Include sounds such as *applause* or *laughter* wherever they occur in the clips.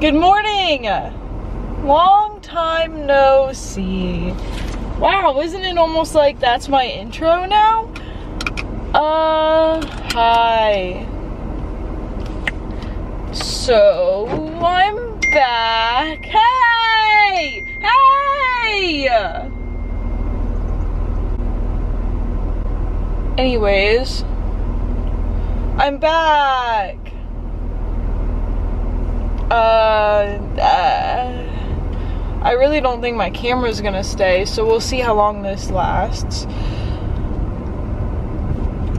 Good morning! Long time no see. Wow, isn't it almost like that's my intro now? Uh, hi. So, I'm back. Hey! Hey! Anyways, I'm back. Uh, uh, I really don't think my camera's gonna stay, so we'll see how long this lasts.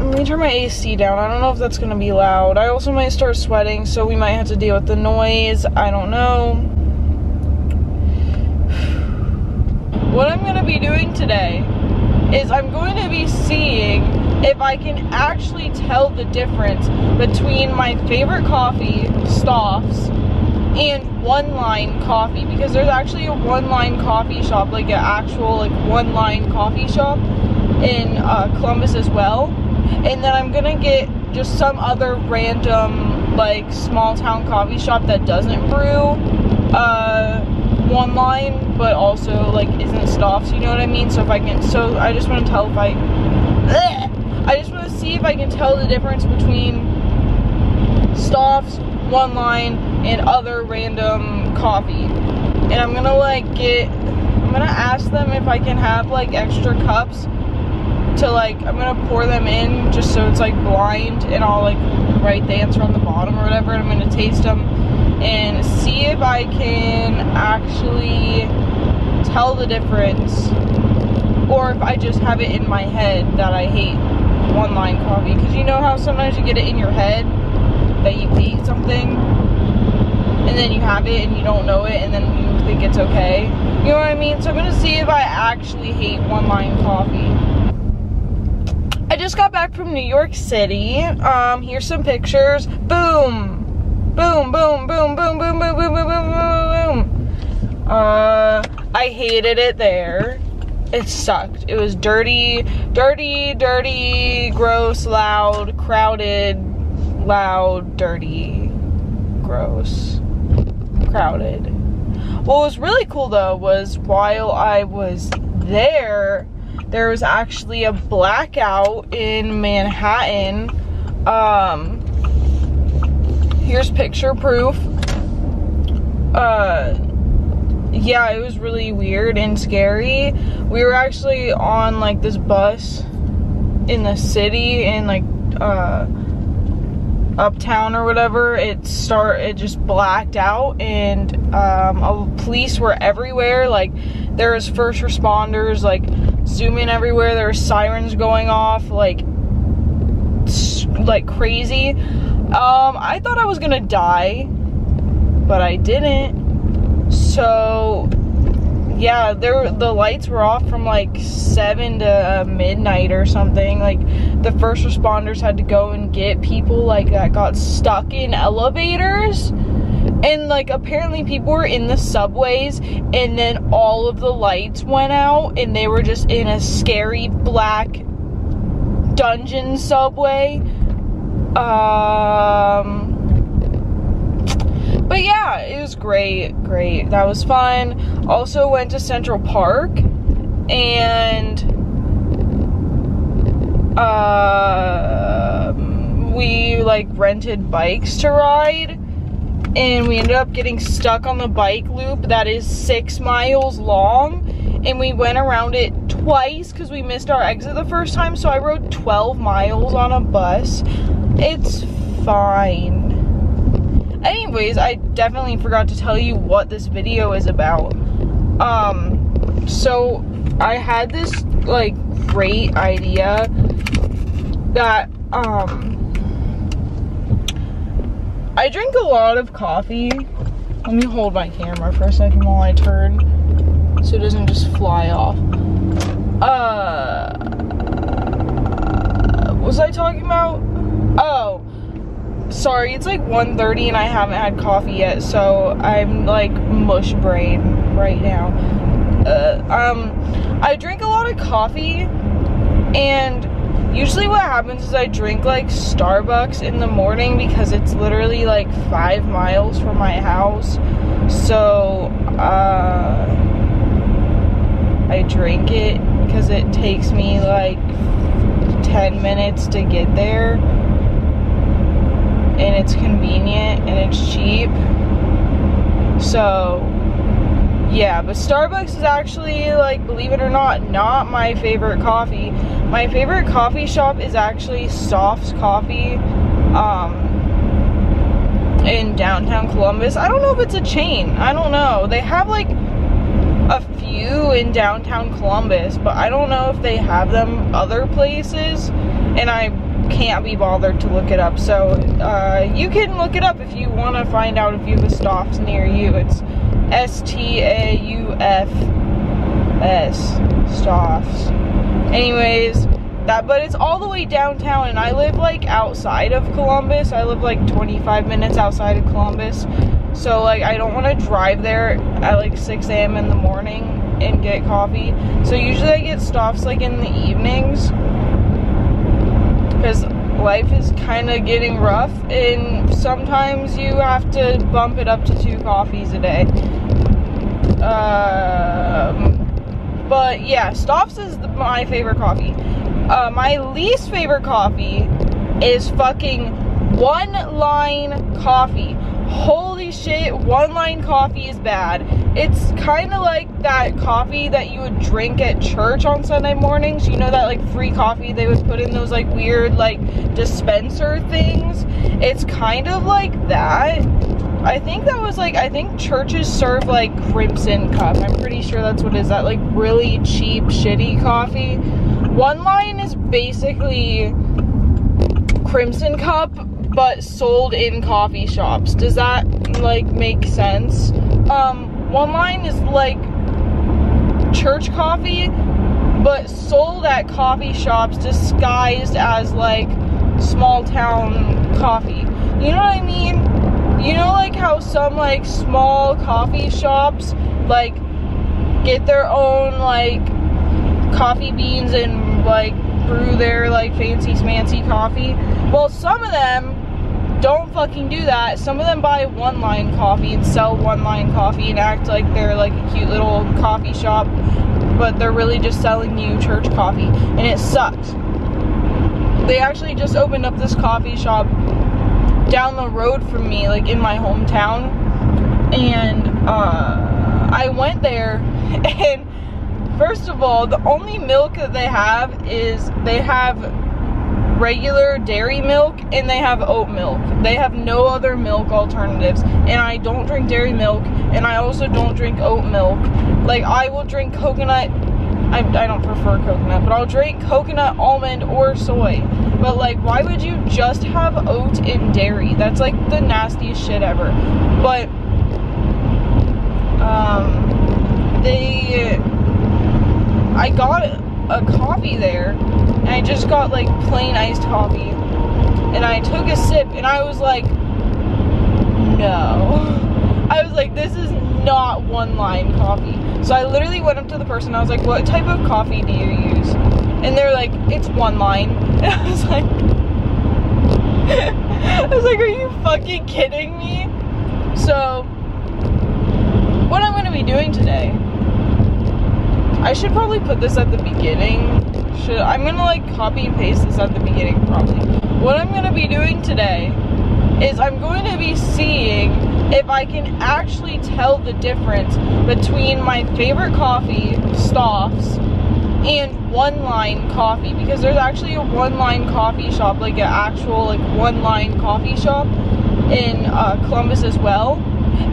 Let me turn my AC down. I don't know if that's gonna be loud. I also might start sweating, so we might have to deal with the noise. I don't know. What I'm gonna be doing today is I'm going to be seeing if I can actually tell the difference between my favorite coffee, Stauf's, and One Line Coffee because there's actually a One Line Coffee shop, like an actual like One Line Coffee shop in uh, Columbus as well. And then I'm gonna get just some other random like small town coffee shop that doesn't brew uh, One Line, but also like isn't Stauf's. You know what I mean? So if I can, so I just want to tell if I. I just want to see if I can tell the difference between Stauf's, One Line, and other random coffee. And I'm gonna like get, I'm gonna ask them if I can have like extra cups to like, I'm gonna pour them in just so it's like blind and I'll like write the answer on the bottom or whatever and I'm gonna taste them and see if I can actually tell the difference or if I just have it in my head that I hate one line coffee because you know how sometimes you get it in your head that you hate something and then you have it and you don't know it and then you think it's okay. You know what I mean? So I'm gonna see if I actually hate one line coffee. I just got back from New York City. Um here's some pictures. Boom boom. Boom boom boom boom boom boom boom boom boom boom. Uh I hated it there. It sucked. It was dirty, dirty, dirty, gross, loud, crowded, loud, dirty, gross, crowded. What was really cool though was while I was there, there was actually a blackout in Manhattan. Um, here's picture proof. Uh, yeah, it was really weird and scary. We were actually on like this bus in the city and like uh uptown or whatever. It start it just blacked out and um police were everywhere. Like there was first responders like zooming everywhere. There were sirens going off like like crazy. Um I thought I was to die, but I didn't so yeah there the lights were off from like 7 to uh, midnight or something. Like the first responders had to go and get people like that got stuck in elevators. And like apparently people were in the subways and then all of the lights went out and they were just in a scary black dungeon subway. Um but yeah, it was great, great. That was fun. Also went to Central Park and uh, we like rented bikes to ride and we ended up getting stuck on the bike loop that is six miles long and we went around it twice because we missed our exit the first time so I rode 12 miles on a bus. It's fine anyways i definitely forgot to tell you what this video is about. Um so i had this like great idea that um i drink a lot of coffee. Let me hold my camera for a second while i turn so it doesn't just fly off. Uh was i talking about sorry, it's like 1.30 and I haven't had coffee yet, so I'm like mush brain right now. Uh, um, I drink a lot of coffee and usually what happens is I drink like Starbucks in the morning because it's literally like five miles from my house. So, uh, I drink it because it takes me like 10 minutes to get there. And it's convenient and it's cheap. So, yeah, but Starbucks is actually, like, believe it or not, not my favorite coffee. My favorite coffee shop is actually Stauf's Coffee um, in downtown Columbus. I don't know if it's a chain. I don't know. They have, like, a few in downtown Columbus, but I don't know if they have them other places. And I can't be bothered to look it up. So uh, you can look it up if you want to find out if you have a Stauf's near you. It's S-T-A-U-F-S, Stauf's. Anyways, that, but it's all the way downtown and I live like outside of Columbus. I live like 25 minutes outside of Columbus. So like I don't want to drive there at like 6 a.m. in the morning and get coffee. So usually I get Stauf's like in the evenings because life is kind of getting rough and sometimes you have to bump it up to two coffees a day. Um, but yeah, Stauf's is the, my favorite coffee. Uh, my least favorite coffee is fucking one line coffee. Shit, one line coffee is bad. It's kind of like that coffee that you would drink at church on Sunday mornings. You know that like free coffee they would put in those like weird like dispenser things? It's kind of like that I think that was like, I think churches serve like Crimson Cup. I'm pretty sure that's what is that like really cheap, shitty coffee. One line is basically Crimson Cup, but sold in coffee shops. Does that like make sense? Um, one line is like church coffee, but sold at coffee shops disguised as like small town coffee. You know what I mean? you know like how some like small coffee shops like get their own like coffee beans and like brew their like fancy smancy coffee well some of them don't fucking do that some of them buy one line coffee and sell one line coffee and act like they're like a cute little coffee shop but they're really just selling you church coffee and it sucks they actually just opened up this coffee shop down the road from me, like in my hometown. And uh, I went there *laughs* and first of all, the only milk that they have is they have regular dairy milk and they have oat milk. They have no other milk alternatives. And I don't drink dairy milk and I also don't drink oat milk. Like I will drink coconut I, I don't prefer coconut, but I'll drink coconut, almond, or soy. But like, why would you just have oat in dairy? That's like the nastiest shit ever. But, um, they, I got a coffee there, and I just got like plain iced coffee. And I took a sip, and I was like, no. *laughs* I was like, this is not one line coffee. So I literally went up to the person, I was like, what type of coffee do you use? And they're like, it's one line. And *laughs* I was like, *laughs* I was like, are you fucking kidding me? So, what I'm gonna be doing today, I should probably put this at the beginning. Should I'm gonna like copy and paste this at the beginning probably. What I'm gonna be doing today is I'm going to be seeing if I can actually tell the difference between my favorite coffee, Stauf's, and One Line Coffee because there's actually a One Line Coffee shop, like an actual like One Line Coffee shop in uh, Columbus as well.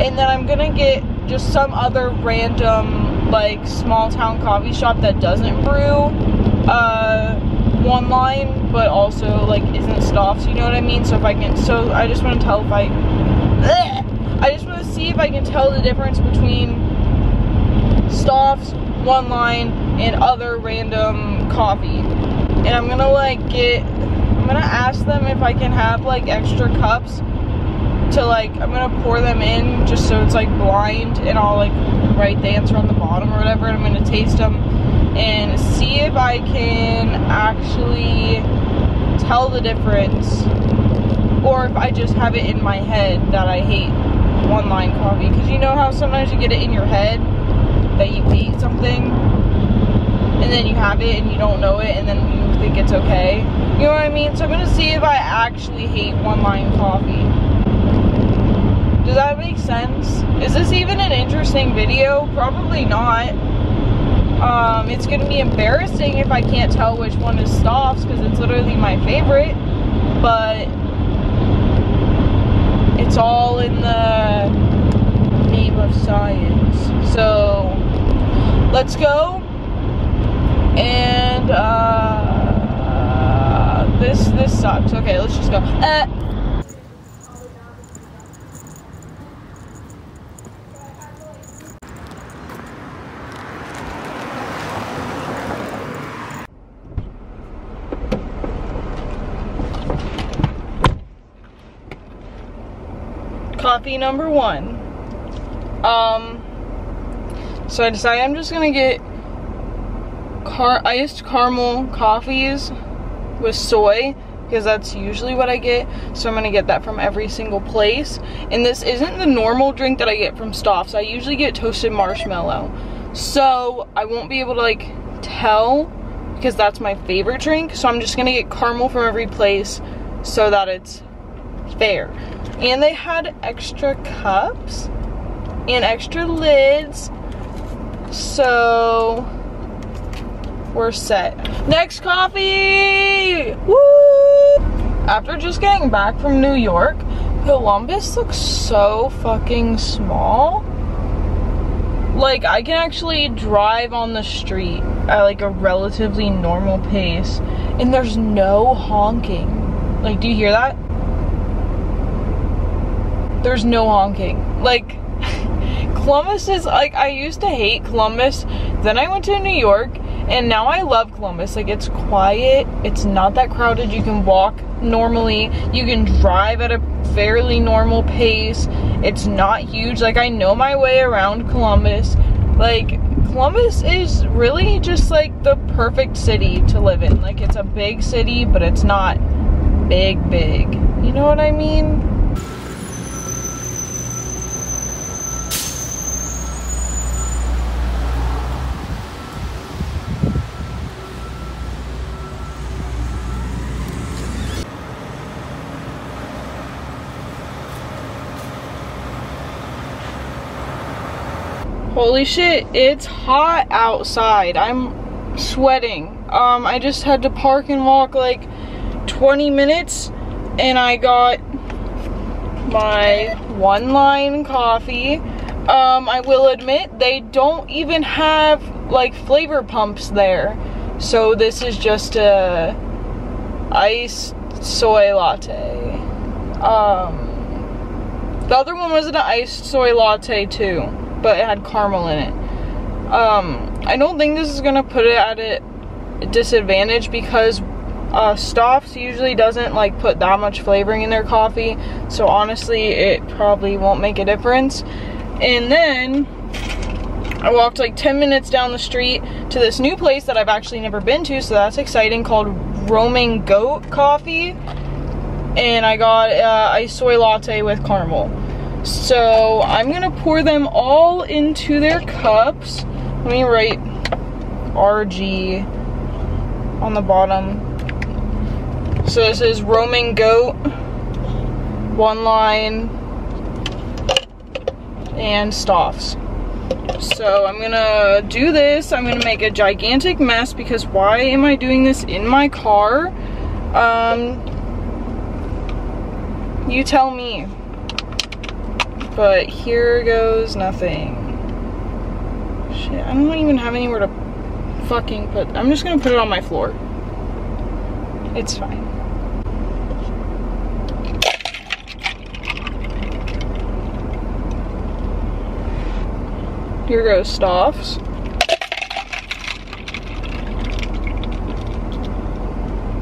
And then I'm gonna get just some other random like small town coffee shop that doesn't brew uh, One Line, but also like isn't Stauf's. You know what I mean? So if I can, so I just want to tell if I. Ugh, I just want to see if I can tell the difference between Stauf's, One Line, and other random coffee. And I'm gonna like get, I'm gonna ask them if I can have like extra cups to like, I'm gonna pour them in just so it's like blind and I'll like write the answer on the bottom or whatever and I'm gonna taste them and see if I can actually tell the difference or if I just have it in my head that I hate one line coffee. Because you know how sometimes you get it in your head that you hate something and then you have it and you don't know it and then you think it's okay. You know what I mean? So I'm gonna see if I actually hate one line coffee. Does that make sense? Is this even an interesting video? Probably not. Um, it's gonna be embarrassing if I can't tell which one is Stauf's because it's literally my favorite. But it's all in the name of science. So let's go. And uh, this this sucks. Okay, let's just go. Uh, number one. Um, so I decided I'm just gonna get car iced caramel coffees with soy because that's usually what I get. So I'm gonna get that from every single place. And this isn't the normal drink that I get from Stauf's. I usually get toasted marshmallow. So I won't be able to like tell because that's my favorite drink. So I'm just gonna get caramel from every place so that it's fair. And they had extra cups and extra lids. So we're set. Next coffee! Woo! After just getting back from New York, Columbus looks so fucking small. Like, I can actually drive on the street at like a relatively normal pace and there's no honking. Like, do you hear that? There's no honking. Like, *laughs* Columbus is, like, I used to hate Columbus. Then I went to New York, and now I love Columbus. Like, it's quiet. It's not that crowded. You can walk normally. You can drive at a fairly normal pace. It's not huge. Like, I know my way around Columbus. Like, Columbus is really just, like, the perfect city to live in. Like, it's a big city, but it's not big, big. You know what I mean? Holy shit, it's hot outside. I'm sweating. Um, I just had to park and walk like 20 minutes and I got my one line coffee. Um, I will admit they don't even have like flavor pumps there. So this is just a iced soy latte. Um, the other one was an iced soy latte too but it had caramel in it. Um, I don't think this is gonna put it at a disadvantage because uh, Stauf's usually doesn't like put that much flavoring in their coffee. So honestly, it probably won't make a difference. And then I walked like 10 minutes down the street to this new place that I've actually never been to. So that's exciting called Roaming Goat Coffee. And I got uh, a soy latte with caramel. So I'm gonna pour them all into their cups. Let me write RG on the bottom. So this is roaming goat, one line, and Stauf's. So I'm gonna do this. I'm gonna make a gigantic mess because why am I doing this in my car? Um, you tell me. But here goes nothing. Shit, I don't even have anywhere to fucking put, I'm just gonna put it on my floor. It's fine. Here goes Stauf's.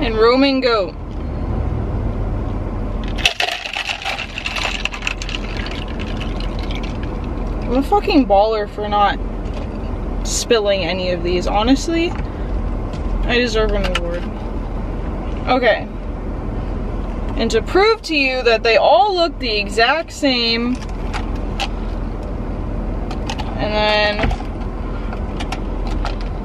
And roaming goat. I'm a fucking baller for not spilling any of these. Honestly, I deserve an award. Okay, And to prove to you that they all look the exact same, and then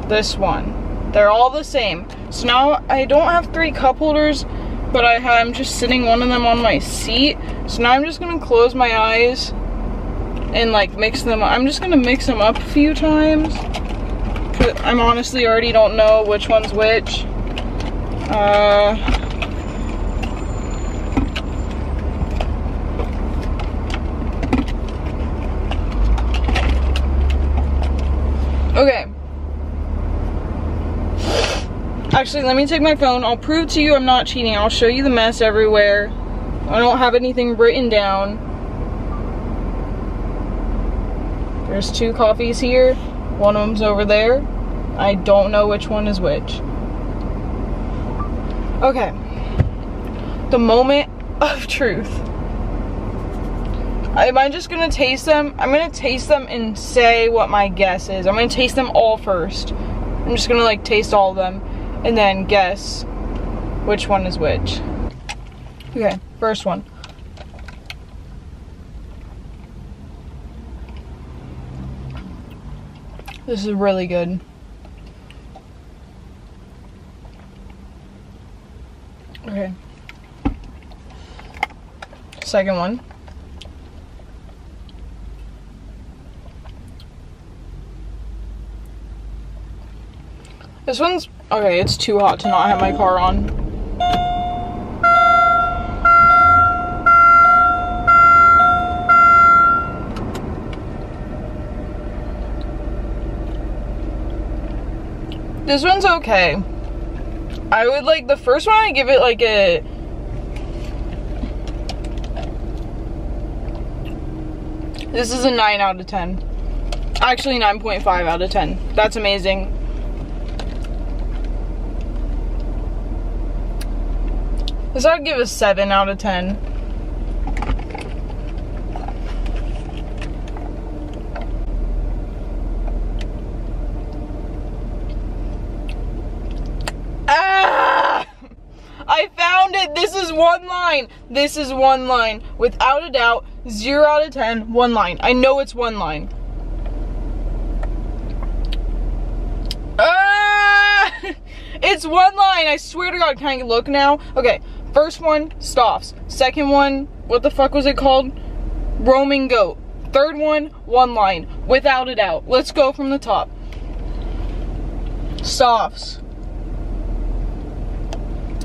this one. They're all the same. So now I don't have three cup holders, but I am just sitting one of them on my seat. So now I'm just gonna close my eyes and like mix them. I'm just gonna mix them up a few times. I'm honestly already don't know which one's which. Uh, okay. Actually, let me take my phone. I'll prove to you I'm not cheating. I'll show you the mess everywhere. I don't have anything written down. There's two coffees here. One of them's over there. I don't know which one is which. Okay. The moment *laughs* of truth. Am I just gonna taste them? I'm gonna taste them and say what my guess is. I'm gonna taste them all first. I'm just gonna like taste all of them and then guess which one is which. Okay, first one. This is really good. Okay. Second one. This one's, okay, it's too hot to not have my car on. This one's okay. I would like the first one I give it like a This is a 9 out of 10. Actually 9.5 out of 10. That's amazing. This I'd give a 7 out of 10. This is one line. This is one line. Without a doubt, 0 out of 10, one line. I know it's one line. Ah! *laughs* It's one line. I swear to God. Can I look now? Okay. First one, Stauf's. Second one, what the fuck was it called? Roaming Goat. Third one, one line. Without a doubt. Let's go from the top. Stauf's.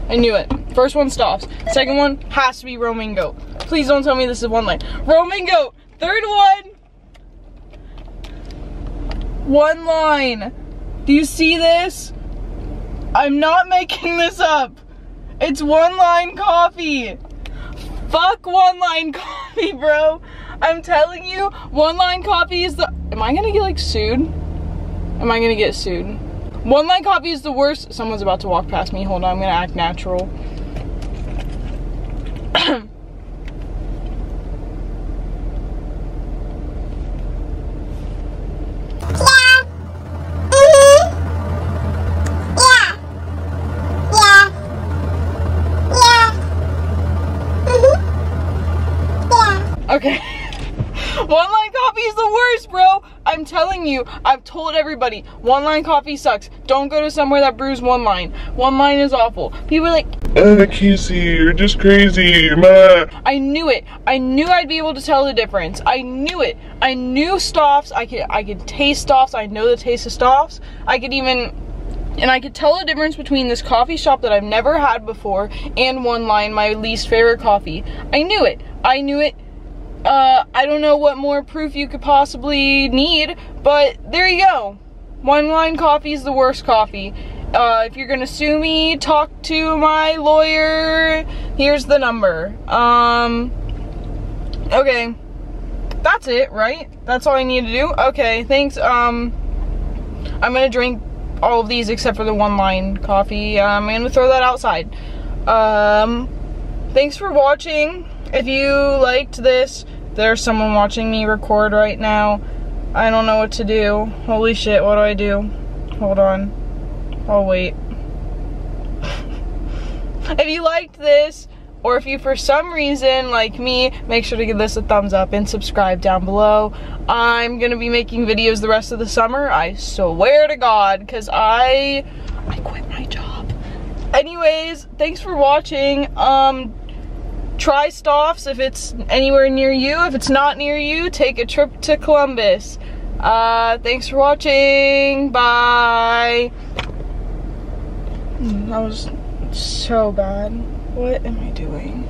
I knew it. First one Stauf's. Second one has to be roaming goat. Please don't tell me this is one line. Roaming goat. Third one. One line. Do you see this? I'm not making this up. It's one line coffee. Fuck one line *laughs* coffee, bro. I'm telling you, one line coffee is the. Am I gonna get like sued? Am I gonna get sued? One line coffee is the worst. Someone's about to walk past me. Hold on, I'm gonna act natural. *clears throat* Okay. One line coffee is the worst, bro. I'm telling you, I've told everybody, one line coffee sucks. Don't go to somewhere that brews one line. One line is awful. People are like, uh, Kaycie, you're just crazy. Ma. I knew it. I knew I'd be able to tell the difference. I knew it. I knew Stauf's. I could I could taste Stauf's. I know the taste of Stauf's. I could even and I could tell the difference between this coffee shop that I've never had before and One Line, my least favorite coffee. I knew it. I knew it uh, I don't know what more proof you could possibly need, but there you go. One line coffee is the worst coffee. Uh, if you're gonna sue me, talk to my lawyer. Here's the number. Um, okay. That's it, right? That's all I need to do? Okay, thanks. Um, I'm gonna drink all of these except for the one line coffee. I'm gonna throw that outside. Um, thanks for watching. If you liked this, there's someone watching me record right now. I don't know what to do. Holy shit, what do I do? Hold on. I'll wait. *laughs* if you liked this, or if you for some reason like me make sure to give this a thumbs up and subscribe down below i'm gonna be making videos the rest of the summer i swear to god because i i quit my job anyways thanks for watching um try Stauf's if it's anywhere near you. If it's not near you take a trip to columbus. Uh thanks for watching. Bye. That was so bad. What am i doing